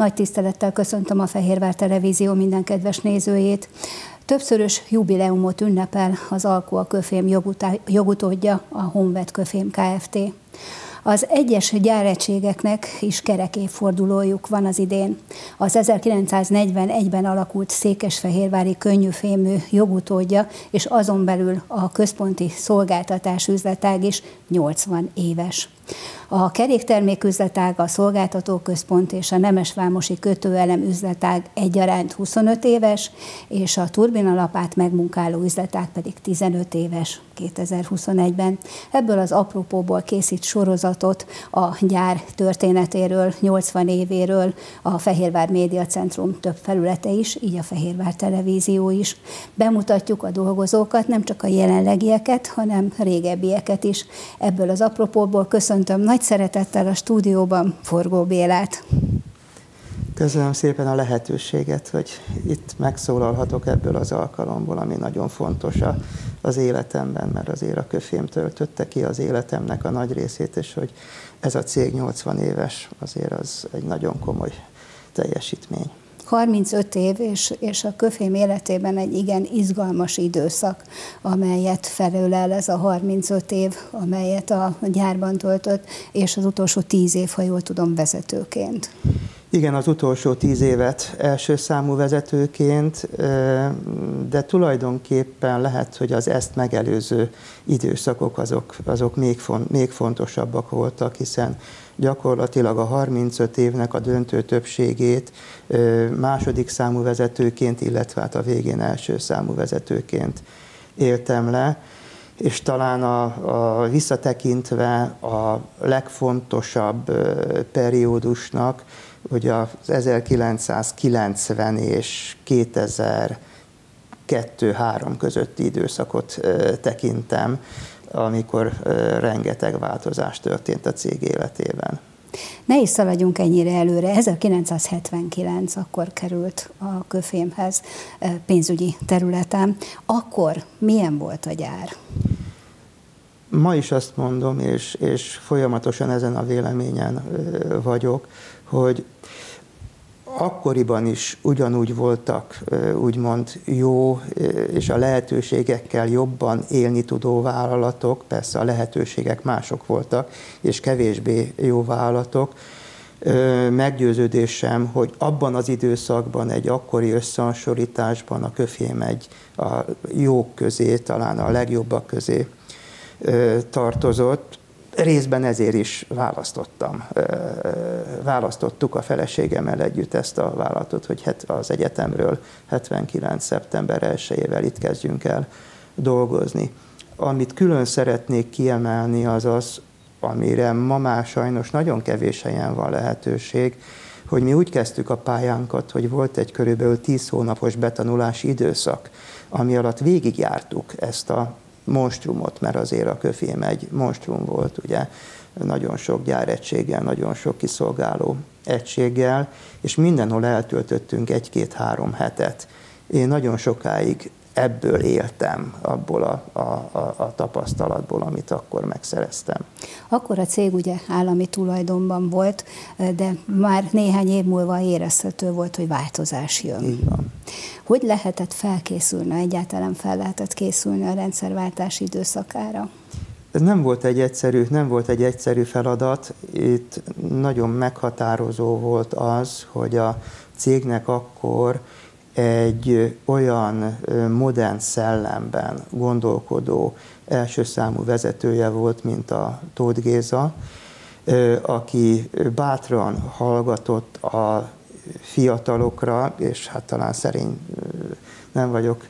Nagy tisztelettel köszöntöm a Fehérvár Televízió minden kedves nézőjét. Többszörös jubileumot ünnepel az Alkoa Köfém jogutódja, a Honved Köfém Kft. Az egyes gyáregységeknek is kerek évfordulójuk van az idén. Az 1941-ben alakult Székesfehérvári könnyűfémű jogutódja, és azon belül a központi szolgáltatás üzletág is 80 éves. A kerékterméküzletág, a szolgáltatóközpont és a Nemesvámosi kötőelem üzletág egyaránt 25 éves, és a turbinalapát megmunkáló üzletág pedig 15 éves 2021-ben. Ebből az apropóból készít sorozatot a gyár történetéről, 80 évéről, a Fehérvár Média Centrum több felülete is, így a Fehérvár Televízió is. Bemutatjuk a dolgozókat, nem csak a jelenlegieket, hanem régebbieket is. Ebből az apropóból köszöntöm nagy szeretettel a stúdióban Forgó Bélát. Köszönöm szépen a lehetőséget, hogy itt megszólalhatok ebből az alkalomból, ami nagyon fontos az életemben, mert azért a köfém töltötte ki az életemnek a nagy részét, és hogy ez a cég 80 éves, azért az egy nagyon komoly teljesítmény. 35 év, és, és a köfém életében egy igen izgalmas időszak, amelyet felölel ez a 35 év, amelyet a gyárban töltött, és az utolsó 10 év, ha jól tudom, vezetőként. Igen, az utolsó tíz évet első számú vezetőként, de tulajdonképpen lehet, hogy az ezt megelőző időszakok azok, azok még, font, még fontosabbak voltak, hiszen gyakorlatilag a 35 évnek a döntő többségét második számú vezetőként, illetve hát a végén első számú vezetőként éltem le, és talán a, a visszatekintve a legfontosabb periódusnak, hogy az 1990 és 2002-3 közötti időszakot tekintem, amikor rengeteg változás történt a cég életében. Ne is szaladjunk ennyire előre. 1979 akkor került a köfémhez pénzügyi területen. Akkor milyen volt a gyár? Ma is azt mondom, és, és folyamatosan ezen a véleményen vagyok, hogy akkoriban is ugyanúgy voltak úgymond jó és a lehetőségekkel jobban élni tudó vállalatok, persze a lehetőségek mások voltak, és kevésbé jó vállalatok. Meggyőződésem, hogy abban az időszakban, egy akkori összehasonlításban a köfém egy a jók közé, talán a legjobbak közé tartozott, részben ezért is választottam. Választottuk a feleségemmel együtt ezt a vállalatot, hogy az egyetemről 79. szeptember 1-ével itt kezdjünk el dolgozni. Amit külön szeretnék kiemelni, az az, amire ma már sajnos nagyon kevés helyen van lehetőség, hogy mi úgy kezdtük a pályánkat, hogy volt egy körülbelül 10 hónapos betanulási időszak, ami alatt végigjártuk ezt a monstrumot, mert azért a köfém egy monstrum volt, ugye, nagyon sok gyáregységgel, nagyon sok kiszolgáló egységgel, és mindenhol eltöltöttünk egy-két-három hetet. Én nagyon sokáig ebből éltem, abból a, a, a, a tapasztalatból, amit akkor megszereztem. Akkor a cég ugye állami tulajdonban volt, de már néhány év múlva érezhető volt, hogy változás jön. Így van. Hogy lehetett felkészülni, egyáltalán fel lehetett készülni a rendszerváltás időszakára? Ez nem volt egy egyszerű, nem volt egy egyszerű feladat. Itt nagyon meghatározó volt az, hogy a cégnek akkor egy olyan modern szellemben gondolkodó első számú vezetője volt, mint a Tóth Géza, aki bátran hallgatott a fiatalokra, és hát talán szerény, nem vagyok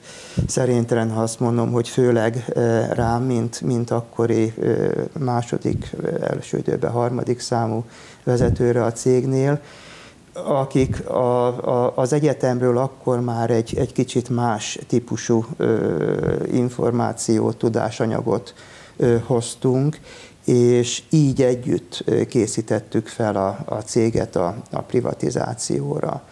szerénytelen, ha azt mondom, hogy főleg rám, mint, mint akkori második, első időben harmadik számú vezetőre a cégnél, akik a, a, az egyetemről akkor már egy, egy kicsit más típusú ö, információ, tudásanyagot ö, hoztunk, és így együtt készítettük fel a, a céget a, a privatizációra.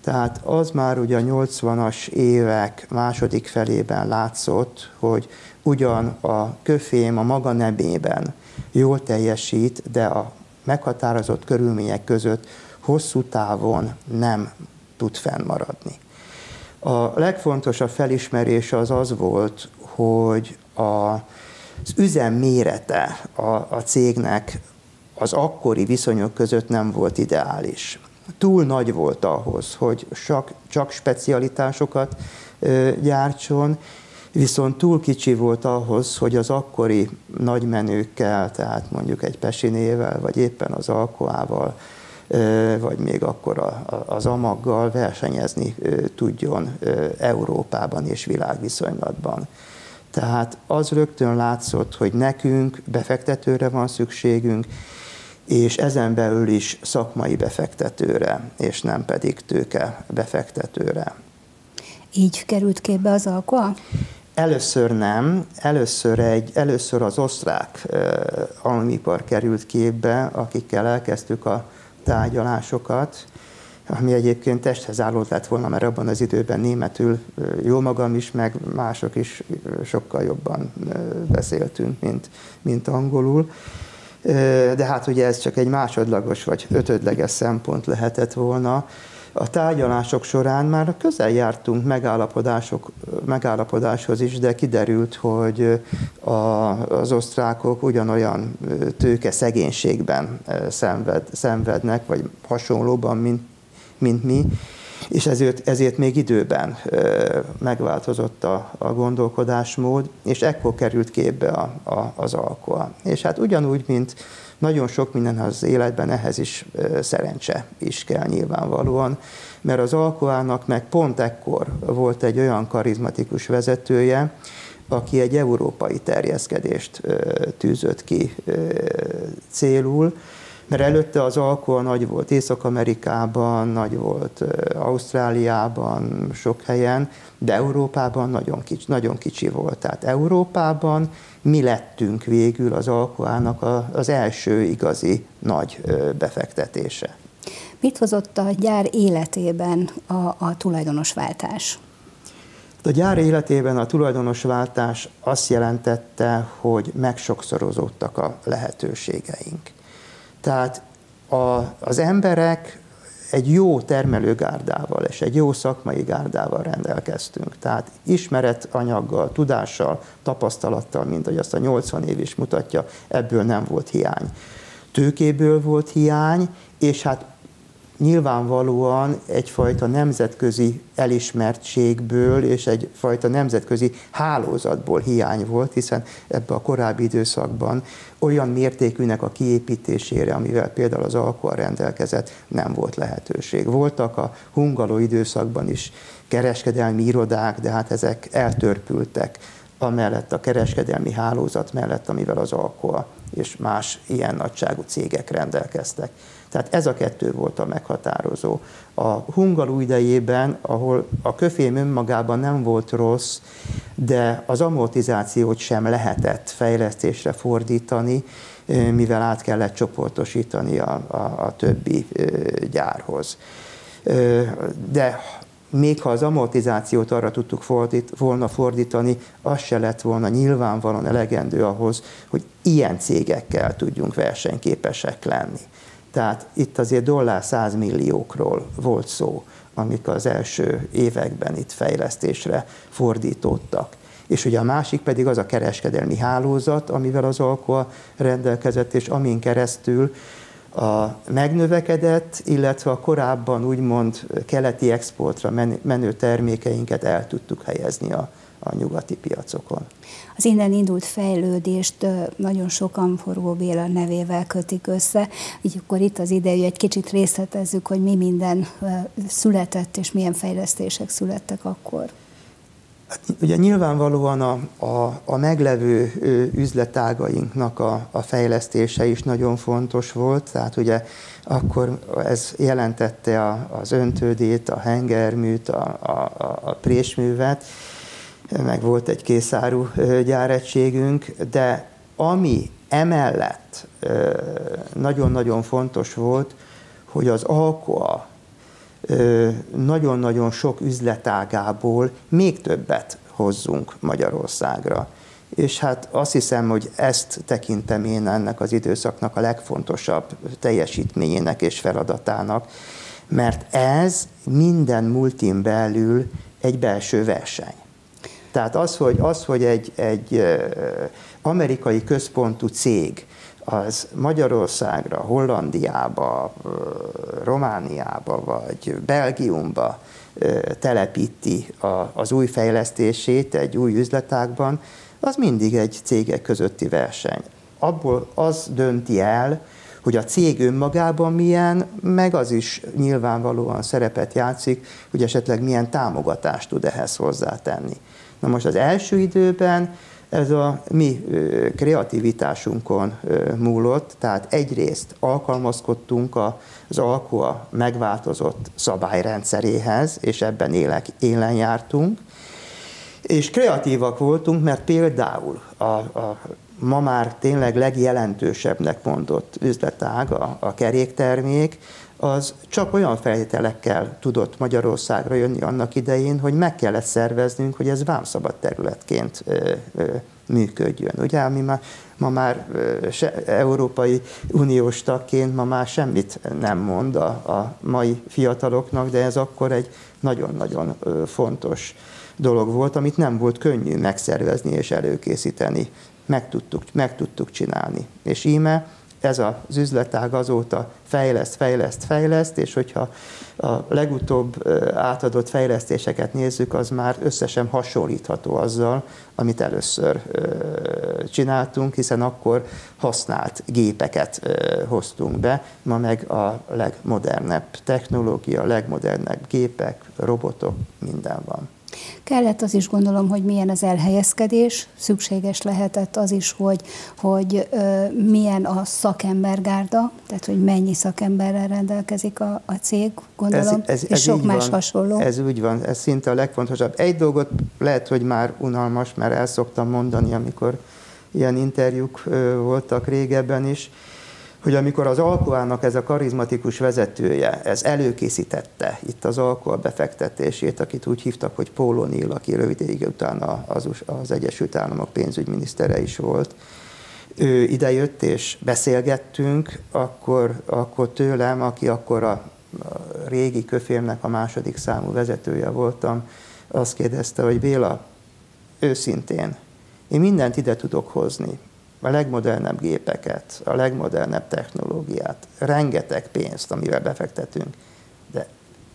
Tehát az már ugye a 80-as évek második felében látszott, hogy ugyan a köfém a maga nemében jól teljesít, de a meghatározott körülmények között hosszú távon nem tud fennmaradni. A legfontosabb felismerés az az volt, hogy a, az üzem mérete a, a cégnek az akkori viszonyok között nem volt ideális. Túl nagy volt ahhoz, hogy csak, csak specialitásokat ö, gyártson, viszont túl kicsi volt ahhoz, hogy az akkori nagymenőkkel, tehát mondjuk egy Pesinével, vagy éppen az Alkoával, vagy még akkor az amaggal versenyezni tudjon Európában és világviszonylatban. Tehát az rögtön látszott, hogy nekünk befektetőre van szükségünk, és ezen belül is szakmai befektetőre, és nem pedig tőke befektetőre. Így került képbe az alkoa? Először nem, először, egy, először az osztrák almipar került képbe, akikkel elkezdtük a tárgyalásokat, ami egyébként testhez állott lett volna, mert abban az időben németül jó magam is, meg mások is sokkal jobban beszéltünk, mint, mint angolul. De hát ugye ez csak egy másodlagos vagy ötödleges szempont lehetett volna a tárgyalások során már közel jártunk megállapodások, megállapodáshoz is, de kiderült, hogy a, az osztrákok ugyanolyan tőke szegénységben szenved, szenvednek, vagy hasonlóban, mint, mint mi, és ezért, ezért még időben megváltozott a, a gondolkodásmód, és ekkor került képbe a, a, az alkohol. És hát ugyanúgy, mint nagyon sok minden az életben ehhez is szerencse is kell nyilvánvalóan, mert az alkoholnak meg pont ekkor volt egy olyan karizmatikus vezetője, aki egy európai terjeszkedést tűzött ki célul, mert előtte az alkohol nagy volt Észak-Amerikában, nagy volt Ausztráliában, sok helyen, de Európában nagyon kicsi, nagyon kicsi volt. Tehát Európában mi lettünk végül az alkoholnak az első igazi nagy befektetése. Mit hozott a gyár életében a, a tulajdonosváltás? A gyár életében a tulajdonosváltás azt jelentette, hogy megsokszorozódtak a lehetőségeink. Tehát a, az emberek egy jó termelőgárdával és egy jó szakmai gárdával rendelkeztünk. Tehát ismeretanyaggal, tudással, tapasztalattal, mint ahogy azt a 80 év is mutatja, ebből nem volt hiány. Tőkéből volt hiány, és hát nyilvánvalóan egyfajta nemzetközi elismertségből és egyfajta nemzetközi hálózatból hiány volt, hiszen ebben a korábbi időszakban olyan mértékűnek a kiépítésére, amivel például az alkohol rendelkezett, nem volt lehetőség. Voltak a hungaló időszakban is kereskedelmi irodák, de hát ezek eltörpültek amellett a kereskedelmi hálózat mellett, amivel az alkohol és más ilyen nagyságú cégek rendelkeztek. Tehát ez a kettő volt a meghatározó. A hungarú idejében, ahol a köfém önmagában nem volt rossz, de az amortizációt sem lehetett fejlesztésre fordítani, mivel át kellett csoportosítani a, a, a többi gyárhoz. De még ha az amortizációt arra tudtuk fordít, volna fordítani, az se lett volna nyilvánvalóan elegendő ahhoz, hogy ilyen cégekkel tudjunk versenyképesek lenni. Tehát itt azért dollár 100 milliókról volt szó, amik az első években itt fejlesztésre fordítottak. És ugye a másik pedig az a kereskedelmi hálózat, amivel az alkohol rendelkezett, és amin keresztül a megnövekedett, illetve a korábban úgymond keleti exportra menő termékeinket el tudtuk helyezni a, a nyugati piacokon. Az innen indult fejlődést nagyon sokan Forgó Béla nevével kötik össze, így akkor itt az hogy egy kicsit részletezzük, hogy mi minden született és milyen fejlesztések születtek akkor. Hát, ugye nyilvánvalóan a, a, a meglevő üzletágainknak a, a fejlesztése is nagyon fontos volt, tehát ugye akkor ez jelentette a, az öntődét, a hengerműt, a, a, a présművet, meg volt egy készáru gyáregységünk, de ami emellett nagyon-nagyon fontos volt, hogy az alkoa nagyon-nagyon sok üzletágából még többet hozzunk Magyarországra. és hát azt hiszem, hogy ezt tekintem én ennek az időszaknak a legfontosabb teljesítményének és feladatának, mert ez minden multin belül egy belső verseny. Tehát az, hogy, az, hogy egy, egy amerikai központú cég az Magyarországra, Hollandiába, Romániába vagy Belgiumba telepíti az új fejlesztését egy új üzletágban, az mindig egy cégek közötti verseny. Abból az dönti el, hogy a cég önmagában milyen, meg az is nyilvánvalóan szerepet játszik, hogy esetleg milyen támogatást tud ehhez hozzátenni. Na most az első időben ez a mi kreativitásunkon múlott, tehát egyrészt alkalmazkodtunk az Alkoa megváltozott szabályrendszeréhez, és ebben élek, élen jártunk, és kreatívak voltunk, mert például a, a ma már tényleg legjelentősebbnek mondott üzletág, a, a keréktermék, az csak olyan feltételekkel tudott Magyarországra jönni annak idején, hogy meg kellett szerveznünk, hogy ez vámszabad területként működjön. Ugye, mi ma, ma már se, Európai Uniós tagként ma már semmit nem mond a, a mai fiataloknak, de ez akkor egy nagyon-nagyon fontos dolog volt, amit nem volt könnyű megszervezni és előkészíteni. Meg tudtuk, meg tudtuk csinálni. És íme ez az üzletág azóta fejleszt, fejleszt, fejleszt, és hogyha a legutóbb átadott fejlesztéseket nézzük, az már összesen hasonlítható azzal, amit először csináltunk, hiszen akkor használt gépeket hoztunk be, ma meg a legmodernebb technológia, a legmodernebb gépek, robotok, minden van. Kellett az is gondolom, hogy milyen az elhelyezkedés, szükséges lehetett az is, hogy, hogy milyen a szakembergárda, tehát hogy mennyi szakemberrel rendelkezik a, a cég, gondolom, ez, ez, ez és sok más van, hasonló. Ez úgy van, ez szinte a legfontosabb. Egy dolgot lehet, hogy már unalmas, mert el szoktam mondani, amikor ilyen interjúk voltak régebben is, hogy amikor az Alkoának ez a karizmatikus vezetője, ez előkészítette itt az Alkoa befektetését, akit úgy hívtak, hogy Pólo Neil, aki rövid ideig utána az, az Egyesült Államok pénzügyminisztere is volt, ő idejött és beszélgettünk, akkor, akkor tőlem, aki akkor a, a régi köfémnek a második számú vezetője voltam, azt kérdezte, hogy Béla, őszintén, én mindent ide tudok hozni, a legmodernebb gépeket, a legmodernebb technológiát, rengeteg pénzt, amivel befektetünk, de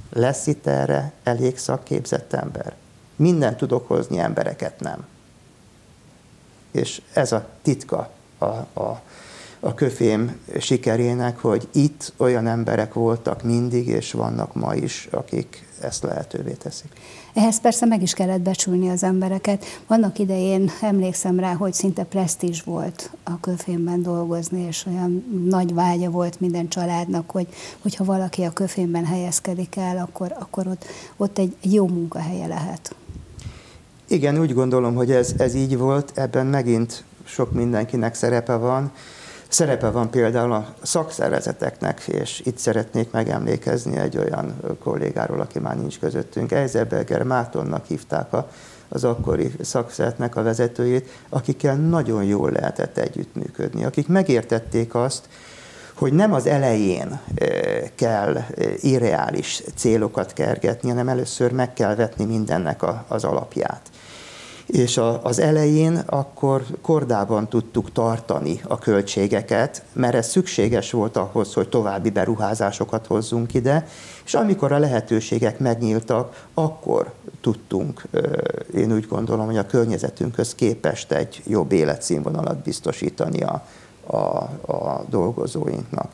lesz itt erre elég szakképzett ember? Minden tudok hozni, embereket nem. És ez a titka a, a, a köfém sikerének, hogy itt olyan emberek voltak mindig, és vannak ma is, akik ezt lehetővé teszik. Ehhez persze meg is kellett becsülni az embereket. Vannak idején emlékszem rá, hogy szinte presztízs volt a köfémben dolgozni, és olyan nagy vágya volt minden családnak, hogy hogyha valaki a köfémben helyezkedik el, akkor, akkor ott, ott egy jó munkahelye lehet. Igen, úgy gondolom, hogy ez, ez így volt, ebben megint sok mindenkinek szerepe van. Szerepe van például a szakszervezeteknek, és itt szeretnék megemlékezni egy olyan kollégáról, aki már nincs közöttünk. Eiselberger Mátonnak hívták a, az akkori szakszeretnek a vezetőjét, akikkel nagyon jól lehetett együttműködni, akik megértették azt, hogy nem az elején kell irreális célokat kergetni, hanem először meg kell vetni mindennek az alapját és a, az elején akkor kordában tudtuk tartani a költségeket, mert ez szükséges volt ahhoz, hogy további beruházásokat hozzunk ide, és amikor a lehetőségek megnyíltak, akkor tudtunk, én úgy gondolom, hogy a környezetünkhöz képest egy jobb életszínvonalat biztosítani a, a, a dolgozóinknak.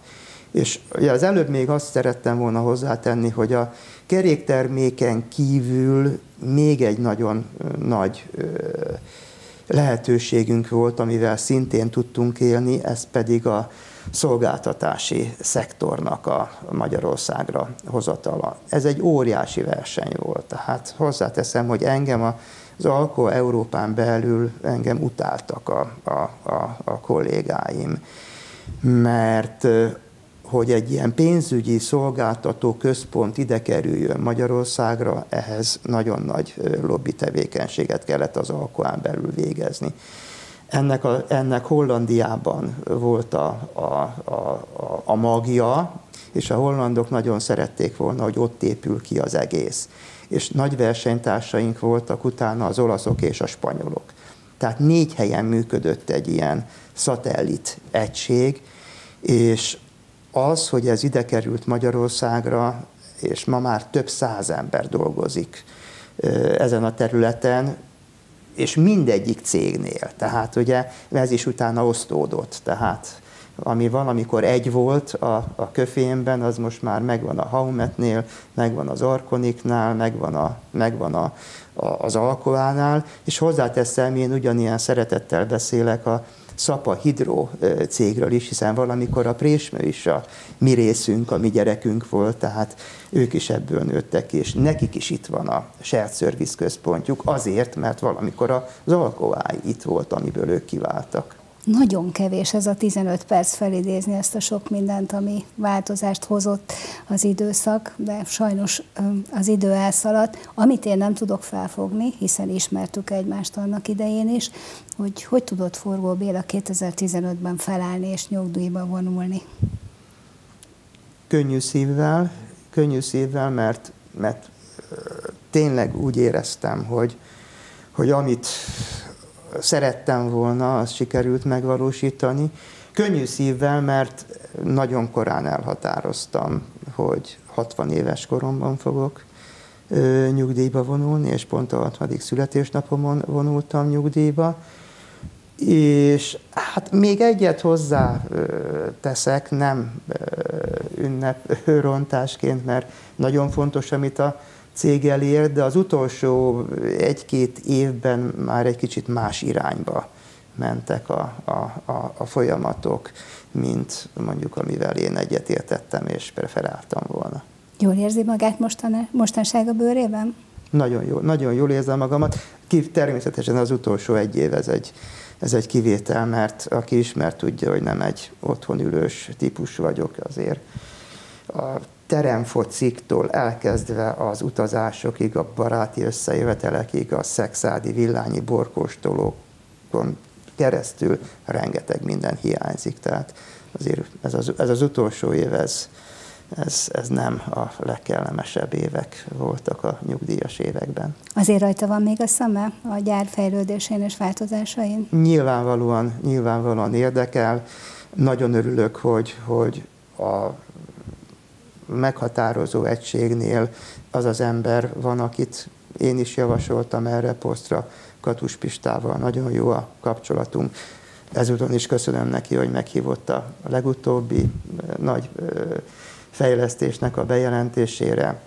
És az előbb még azt szerettem volna hozzátenni, hogy a kerékterméken kívül még egy nagyon nagy lehetőségünk volt, amivel szintén tudtunk élni, ez pedig a szolgáltatási szektornak a Magyarországra hozatala. Ez egy óriási verseny volt, tehát hozzáteszem, hogy engem az Alko Európán belül engem utáltak a, a, a, a kollégáim, mert hogy egy ilyen pénzügyi szolgáltató központ ide kerüljön Magyarországra, ehhez nagyon nagy lobby tevékenységet kellett az alkoán belül végezni. Ennek, a, ennek Hollandiában volt a, a, a, a magia, és a hollandok nagyon szerették volna, hogy ott épül ki az egész. És nagy versenytársaink voltak utána az olaszok és a spanyolok. Tehát négy helyen működött egy ilyen szatellit egység, és az, hogy ez ide került Magyarországra, és ma már több száz ember dolgozik ezen a területen, és mindegyik cégnél. Tehát ugye ez is utána osztódott. Tehát ami valamikor egy volt a, a köfémben, az most már megvan a Haumetnél, megvan az Arkoniknál, megvan, a, megvan a, a, az Alkoánál, és hozzáteszem, én ugyanilyen szeretettel beszélek a Szapa Hidro cégről is, hiszen valamikor a Présmő is a mi részünk, a mi gyerekünk volt, tehát ők is ebből nőttek és nekik is itt van a shared service központjuk, azért, mert valamikor az alkoáj itt volt, amiből ők kiváltak. Nagyon kevés ez a 15 perc felidézni ezt a sok mindent, ami változást hozott az időszak, de sajnos az idő elszaladt. Amit én nem tudok felfogni, hiszen ismertük egymást annak idején is, hogy hogy tudott Forgó Béla 2015-ben felállni és nyugdíjba vonulni? Könnyű szívvel, könnyű szívvel, mert, mert tényleg úgy éreztem, hogy, hogy amit szerettem volna, azt sikerült megvalósítani. Könnyű szívvel, mert nagyon korán elhatároztam, hogy 60 éves koromban fogok ö, nyugdíjba vonulni, és pont a 60. születésnapomon vonultam nyugdíjba. És hát még egyet hozzá teszek, nem ünneprontásként, mert nagyon fontos, amit a cég elér, de az utolsó egy-két évben már egy kicsit más irányba mentek a, a, a, a folyamatok, mint mondjuk amivel én egyetértettem és preferáltam volna. Jól érzi magát mostan, mostanság a bőrében? Nagyon jól, nagyon jól érzem magamat. Ki, természetesen az utolsó egy év ez egy, ez egy kivétel, mert aki ismer tudja, hogy nem egy otthon ülős típus vagyok azért. A teremfociktól elkezdve az utazásokig, a baráti összejövetelekig, a szexádi villányi borkóstolókon keresztül rengeteg minden hiányzik. Tehát azért ez az, ez az utolsó év, ez, ez, ez nem a legkellemesebb évek voltak a nyugdíjas években. Azért rajta van még a szeme a gyár fejlődésén és változásain? Nyilvánvalóan, nyilvánvalóan érdekel. Nagyon örülök, hogy, hogy a meghatározó egységnél az az ember van, akit én is javasoltam erre posztra, Katus Pistával. Nagyon jó a kapcsolatunk. Ezúton is köszönöm neki, hogy meghívott a legutóbbi nagy fejlesztésnek a bejelentésére.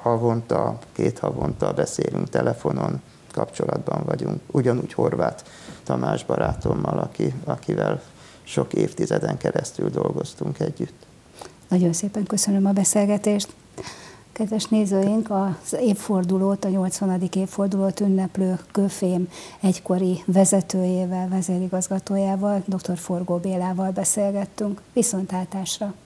Havonta, két havonta beszélünk telefonon, kapcsolatban vagyunk. Ugyanúgy Horváth Tamás barátommal, aki, akivel sok évtizeden keresztül dolgoztunk együtt. Nagyon szépen köszönöm a beszélgetést. Kedves nézőink, az évfordulót, a 80. évfordulót ünneplő Köfém egykori vezetőjével, vezérigazgatójával, dr. Forgó Bélával beszélgettünk. Viszontlátásra!